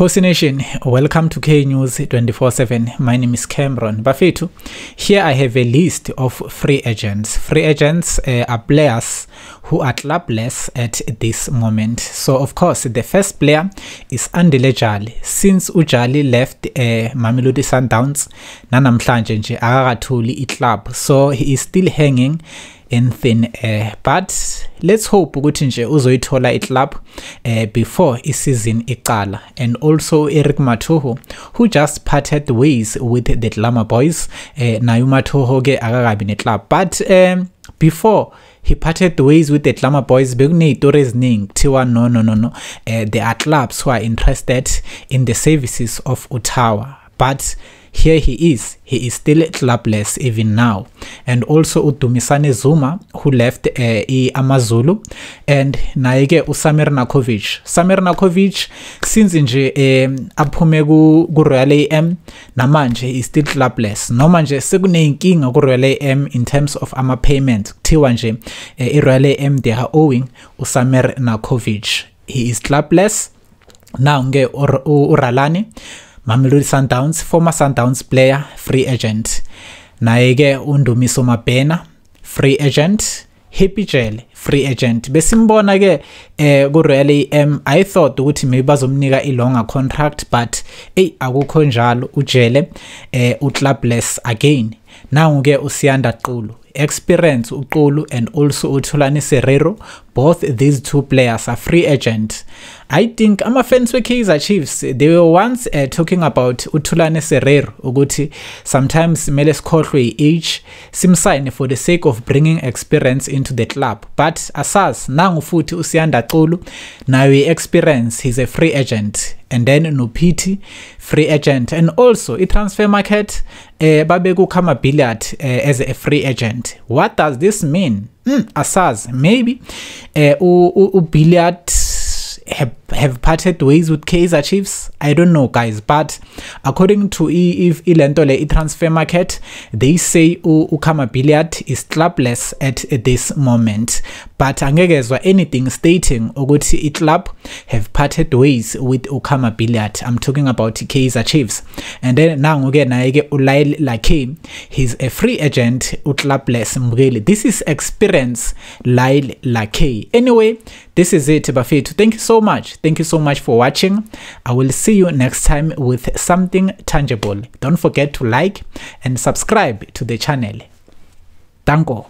Kosi Nation, welcome to K News 24/7. My name is Cameron Bafetu. Here I have a list of free agents. Free agents uh, are players who are clubless at this moment. So of course, the first player is Andile Jali. Since Ujali left uh, Mamelodi Sundowns, nanamhlanje nje akakatholi i-club. So he is still hanging in thin air. But let's hope ukuthi nje uzoyithola iclub uh, before isizini iqala. And also Eric Mathoho who just parted ways with the Glamour Boys uh, naye uMathoho ke akakabi neclub. But um, before he parted ways with the Glamour Boys bekuney'tori eziningi kuthiwa no no no no uh, there are clubs who are interested in the services of Utawa but here he is. He is still clubless even now. And also udumisane zuma who left uh, and naye ke usamir Nurkovic. Samir Nurkovic since nje um aphume ku-royal am namanje he is still clubless. Noma nje sekuney'nkinga ku-royal am in terms of ama-payment kuthiwa nje uh, i-royal am they are owing usamir Nurkovic. He is clubless. Now ke uralani ur Mamelodi Sundowns former Sundowns player free agent. Naye ke undumiso mabhena free agent. Happy Jele free agent. Besimbona ke eh ku Royal AM i thought ukuthi maybe bazomnika i longer contract but hey akukho njalo. Ujele eh u clubless again. Now ke usiyanda qulu experience uqulu and also utholani serero both these two players are free agent i think ama-fans we-kaizer chiefs they were once uh, talking about uthulane serero ukuthi sometimes kumele sikhohlwe i-age simsayine for the sake of bringing experience into the club. But asazi nangu futhi usiyanda culu nayo i-experience he's a free agent and then nophiti free agent. And also i-transfer market uh, babe kukhama Billiat uh, as a free agent. What does this mean? Mm, maybe uh, uBilliat have, have parted ways with Kaizer Chiefs. I don't know, guys, but according to if Ilentole transfer market, they say Ukama Billiat is clubless at this moment. But angegezwa anything stating ukuthi i club have parted ways with Ukama Billiat. I'm talking about Kaizer Chiefs. And then now again Ulail Lake, he's a free agent uclubless mbukeli. This is experience Lail Lake. Anyway, this is it Bafetu. Thank you so much. Thank you so much for watching. I will see you next time with something tangible. Don't forget to like and subscribe to the channel. Danko.